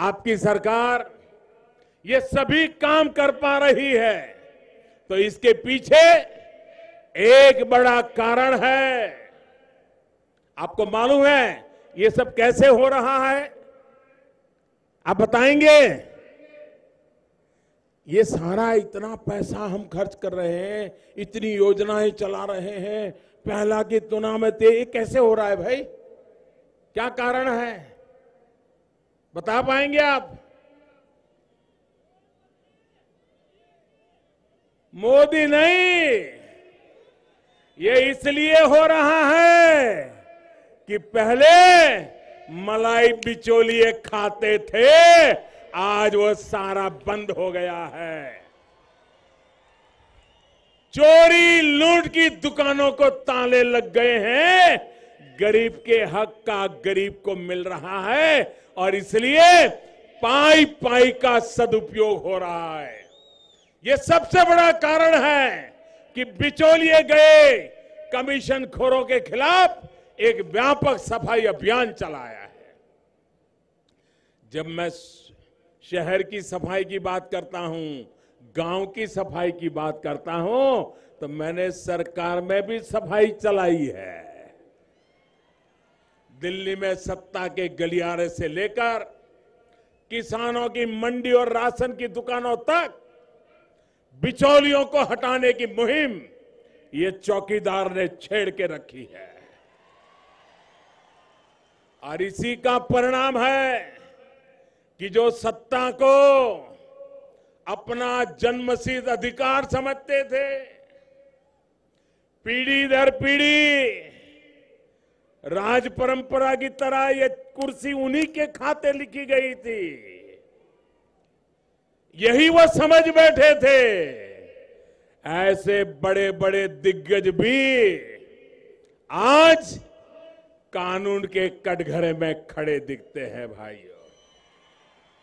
आपकी सरकार ये सभी काम कर पा रही है। तो इसके पीछे एक बड़ा कारण है। आपको मालूम है, ये सब कैसे हो रहा है? आप बताएँगे? ये सारा इतना पैसा हम खर्च कर रहे हैं, इतनी योजनाएँ चला रहे हैं, पहला की तुलना में ये कैसे हो रहा है भाई? क्या कारण है? बता पाएँगे आप? मोदी नहीं। ये इसलिए हो रहा है कि पहले मलाई बिचौलिए खाते थे, आज वो सारा बंद हो गया है। चोरी लूट की दुकानों को ताले लग गए हैं गरीब के हक का गरीब को मिल रहा है और इसलिए पाई पाई का सदुपयोग हो रहा है। ये सबसे बड़ा कारण है कि बिचौलिए गए कमीशन खोरों के खिलाफ एक व्यापक सफ़ाई अभियान चलाया है। जब मैं शहर की सफ़ाई की बात करता हूँ, गाँव की सफ़ाई की बात करता हूँ तो मैंने सरकार में भी सफ़ाई चलाई है। दिल्ली में सत्ता के गलियारे से लेकर किसानों की मंडी और राशन की दुकानों तक बिचौलियों को हटाने की मुहिम ये चौकीदार ने छेड़ के रखी है। और इसी का परिणाम है कि जो सत्ता को अपना जन्मसिद्ध अधिकार समझते थे, पीढ़ी दर पीढ़ी राज परंपरा की तरह ये कुर्सी उन्हीं के खाते लिखी गई थी। यही वो समझ बैठे थे। ऐसे बड़े बड़े दिग्गज भी आज कानून के कटघरे में खड़े दिखते हैं भाइयों।